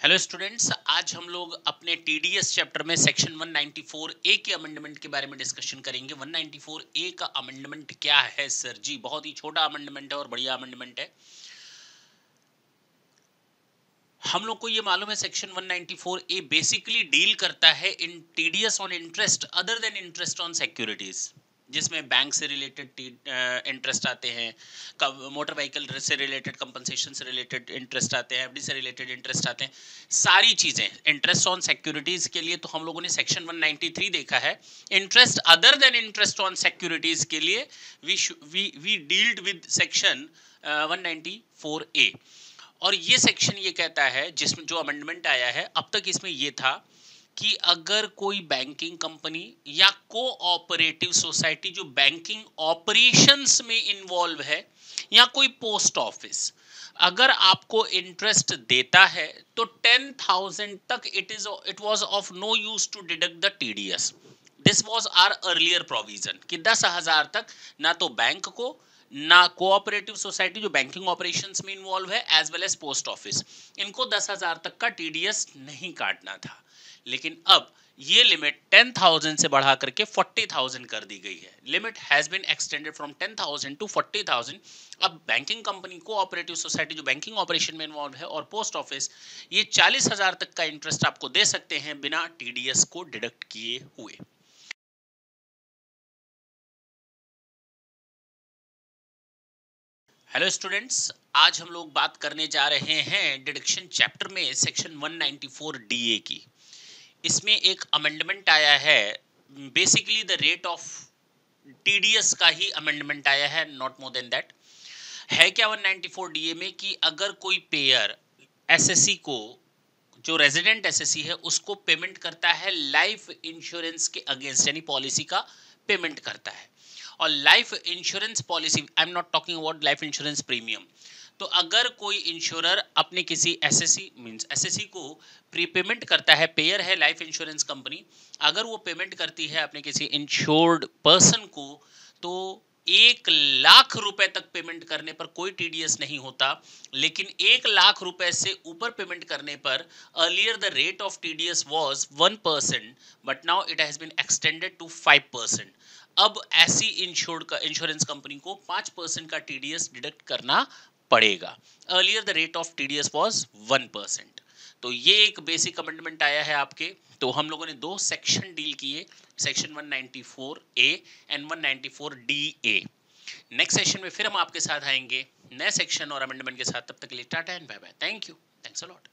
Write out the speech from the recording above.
Hello students आज हम लोग अपने टीडीएस चैप्टर में सेक्शन 194 ए के अमेंडमेंट के बारे में डिस्कशन करेंगे। 194 ए का अमेंडमेंट क्या है सर जी, बहुत ही छोटा अमेंडमेंट है और बढ़िया अमेंडमेंट है। हम लोग को ये मालूम है सेक्शन 194 ए बेसिकली डील करता है in TDS on interest other than interest on securities जिसमें बैंक से रिलेटेड इंटरेस्ट आते हैं मोटर व्हीकल से रिलेटेड कंपनसेशन से रिलेटेड इंटरेस्ट आते हैं एफडी से रिलेटेड इंटरेस्ट आते हैं, सारी चीज़ें। इंटरेस्ट ऑन सिक्योरिटीज़ के लिए तो हम लोगों ने सेक्शन 193 देखा है। Interest other than interest on securities के लिए we we we dealt with section 194 A और ये सेक्शन ये कहता है, जिसमें जो अमेंडमेंट आया है, अब तक इसमें ये था कि अगर कोई बैंकिंग कंपनी या कोऑपरेटिव सोसाइटी जो बैंकिंग ऑपरेशंस में इन्वॉल्व है या कोई पोस्ट ऑफ़िस अगर आपको इंटरेस्ट देता है तो टेन थाउज़ेंड तक it is it was of no use to deduct the TDS this was our earlier provision कि दस हज़ार तक ना तो बैंक को, ना कोऑपरेटिव सोसाइटी जो बैंकिंग ऑपरेशंस में इन्वॉल्व है as well as post office इनको दस हज़ार तक का टीडीएस नहीं काटना था। लेकिन अब ये लिमिट 10,000 से बढ़ा करके 40,000 कर दी गई है। Limit has been extended from 10,000 to 40,000 अब banking company cooperative society जो बैंकिंग ऑपरेशन में इन्वॉल्व है और पोस्ट ऑफ़िस ये 40,000 तक का इंटरेस्ट आपको दे सकते हैं बिना टीडीएस को डिडक्ट किए हुए। हेलो स्टूडेंट्स आज हम लोग बात करने जा रहे हैं डिडक्शन चैप्टर में सेक्शन 194 डीए की। इसमें एक अमेंडमेंट आया है। Basically the rate of TDS का ही अमेंडमेंट आया है नॉट मोर देन दैट है क्या 194 डीए में कि अगर कोई पेयर एसएससी को, जो रेजिडेंट एसएससी है, उसको पेमेंट करता है लाइफ इंश्योरेंस के अगेंस्ट यानी पॉलिसी का पेमेंट करता है। और life insurance policy I am not talking about life insurance premium तो अगर कोई इंश्योरर अपने किसी एसएससी मींस एसएससी को प्रीपेमेंट करता है पेयर है लाइफ इंश्योरेंस कंपनी अगर वो पेमेंट करती है अपने किसी इंश्योर्ड पर्सन को तो एक लाख रुपए तक पेमेंट करने पर कोई टीडीएस नहीं होता, लेकिन एक लाख रुपए से ऊपर पेमेंट करने पर earlier the rate of TDS was one percent but now it has been extended to five percent अब ऐसी इंश्योर्ड का इंश्योरेंस कंपनी को पाँच परसेंट का टीडीएस डिडक्ट करना पड़ेगा। Earlier the rate of T D S was one percent तो ये एक बेसिक अमेंडमेंट आया है आपके। तो हम लोगों ने दो सेक्शन डील किए। Section 194 A and 194 D A next session में फिर हम आपके साथ आएँगे। नए सेक्शन और अमेंडमेंट के साथ। तब तक के लिए tata and bye bye thank you thanks a lot